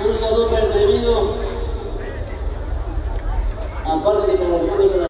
Un saludo atrevido. Aparte que